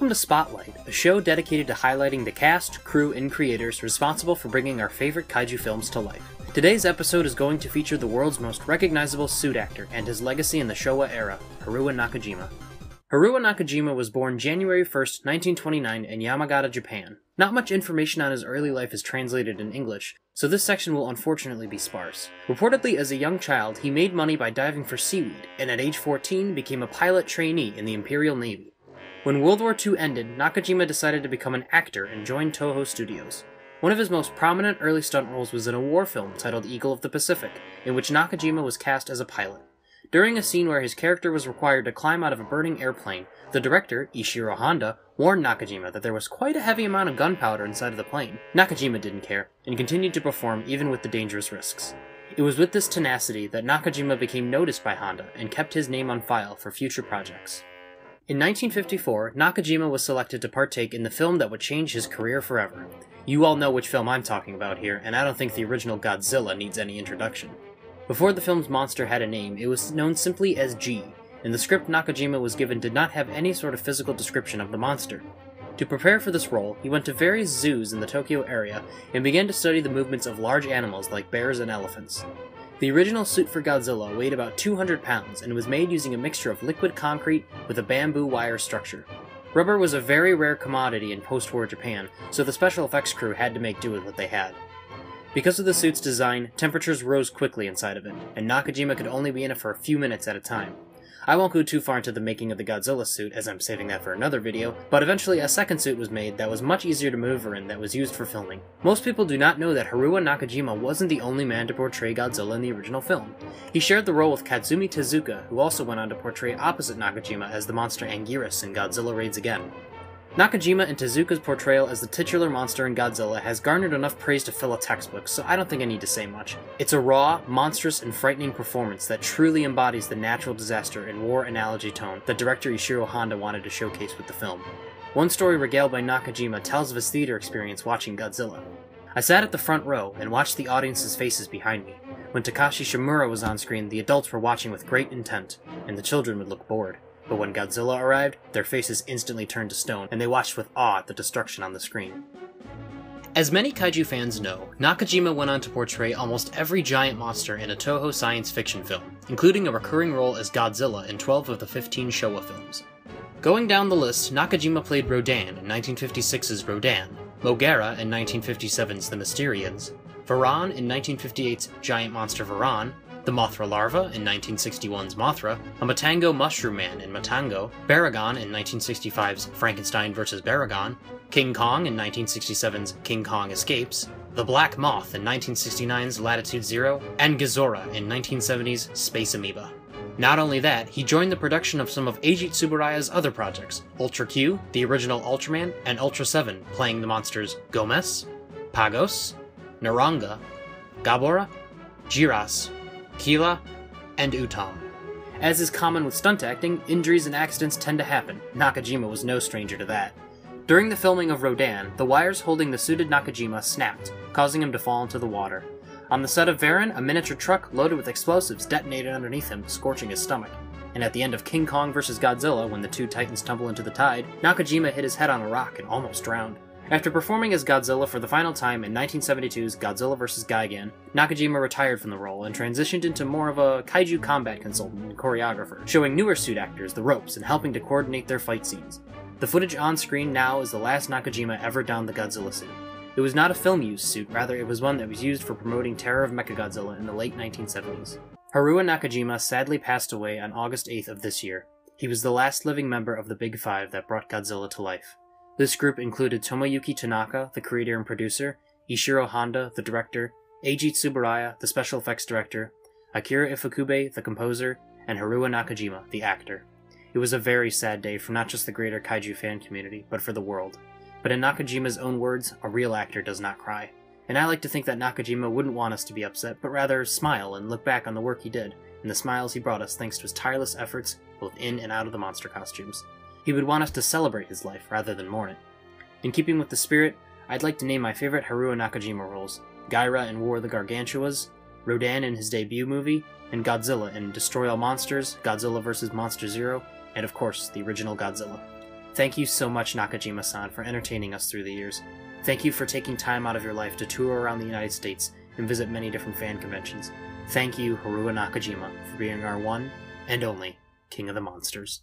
Welcome to Spotlight, a show dedicated to highlighting the cast, crew, and creators responsible for bringing our favorite kaiju films to life. Today's episode is going to feature the world's most recognizable suit actor and his legacy in the Showa era, Haruo Nakajima. Haruo Nakajima was born January 1st, 1929 in Yamagata, Japan. Not much information on his early life is translated in English, so this section will unfortunately be sparse. Reportedly, as a young child, he made money by diving for seaweed, and at age 14 became a pilot trainee in the Imperial Navy. When World War II ended, Nakajima decided to become an actor and joined Toho Studios. One of his most prominent early stunt roles was in a war film titled Eagle of the Pacific, in which Nakajima was cast as a pilot. During a scene where his character was required to climb out of a burning airplane, the director, Ishiro Honda, warned Nakajima that there was quite a heavy amount of gunpowder inside of the plane. Nakajima didn't care, and continued to perform even with the dangerous risks. It was with this tenacity that Nakajima became noticed by Honda and kept his name on file for future projects. In 1954, Nakajima was selected to partake in the film that would change his career forever. You all know which film I'm talking about here, and I don't think the original Godzilla needs any introduction. Before the film's monster had a name, it was known simply as G, and the script Nakajima was given did not have any sort of physical description of the monster. To prepare for this role, he went to various zoos in the Tokyo area and began to study the movements of large animals like bears and elephants. The original suit for Godzilla weighed about 200 pounds and was made using a mixture of liquid concrete with a bamboo wire structure. Rubber was a very rare commodity in post war Japan, so the special effects crew had to make do with what they had. Because of the suit's design, temperatures rose quickly inside of it, and Nakajima could only be in it for a few minutes at a time. I won't go too far into the making of the Godzilla suit, as I'm saving that for another video, but eventually a second suit was made that was much easier to maneuver in that was used for filming. Most people do not know that Haruo Nakajima wasn't the only man to portray Godzilla in the original film. He shared the role with Katsumi Tezuka, who also went on to portray opposite Nakajima as the monster Anguirus in Godzilla Raids Again. Nakajima and Tezuka's portrayal as the titular monster in Godzilla has garnered enough praise to fill a textbook, so I don't think I need to say much. It's a raw, monstrous, and frightening performance that truly embodies the natural disaster and war analogy tone that director Ishiro Honda wanted to showcase with the film. One story regaled by Nakajima tells of his theater experience watching Godzilla. I sat at the front row and watched the audience's faces behind me. When Takashi Shimura was on screen, the adults were watching with great intent, and the children would look bored. But when Godzilla arrived, their faces instantly turned to stone, and they watched with awe at the destruction on the screen. As many kaiju fans know, Nakajima went on to portray almost every giant monster in a Toho science fiction film, including a recurring role as Godzilla in 12 of the 15 Showa films. Going down the list, Nakajima played Rodan in 1956's Rodan, Mogera in 1957's The Mysterians, Varan in 1958's Giant Monster Varan, the Mothra larva in 1961's Mothra, a Matango mushroom man in Matango, Baragon in 1965's Frankenstein vs. Baragon, King Kong in 1967's King Kong Escapes, the Black Moth in 1969's Latitude Zero, and Gezora in 1970's Space Amoeba. Not only that, he joined the production of some of Eiji Tsuburaya's other projects, Ultra Q, the original Ultraman, and Ultra 7, playing the monsters Gomez, Pagos, Neronga, Gabora, Jiras, Kila, and Utom. As is common with stunt acting, injuries and accidents tend to happen. Nakajima was no stranger to that. During the filming of Rodan, the wires holding the suited Nakajima snapped, causing him to fall into the water. On the set of Varan, a miniature truck loaded with explosives detonated underneath him, scorching his stomach. And at the end of King Kong vs. Godzilla, when the two titans tumble into the tide, Nakajima hit his head on a rock and almost drowned. After performing as Godzilla for the final time in 1972's Godzilla vs. Gigan, Nakajima retired from the role and transitioned into more of a kaiju combat consultant and choreographer, showing newer suit actors the ropes and helping to coordinate their fight scenes. The footage on screen now is the last Nakajima ever donned the Godzilla suit. It was not a film used suit, rather, it was one that was used for promoting Terror of Mechagodzilla in the late 1970s. Haruo Nakajima sadly passed away on August 8th of this year. He was the last living member of the Big Five that brought Godzilla to life. This group included Tomoyuki Tanaka, the creator and producer, Ishiro Honda, the director, Eiji Tsuburaya, the special effects director, Akira Ifukube, the composer, and Haruo Nakajima, the actor. It was a very sad day for not just the greater kaiju fan community, but for the world. But in Nakajima's own words, a real actor does not cry. And I like to think that Nakajima wouldn't want us to be upset, but rather smile and look back on the work he did, and the smiles he brought us thanks to his tireless efforts both in and out of the monster costumes. He would want us to celebrate his life rather than mourn it. In keeping with the spirit, I'd like to name my favorite Haruo Nakajima roles Gaira in War of the Gargantuas, Rodan in his debut movie, and Godzilla in Destroy All Monsters, Godzilla vs. Monster Zero, and of course, the original Godzilla. Thank you so much, Nakajima san, for entertaining us through the years. Thank you for taking time out of your life to tour around the United States and visit many different fan conventions. Thank you, Haruo Nakajima, for being our one and only King of the Monsters.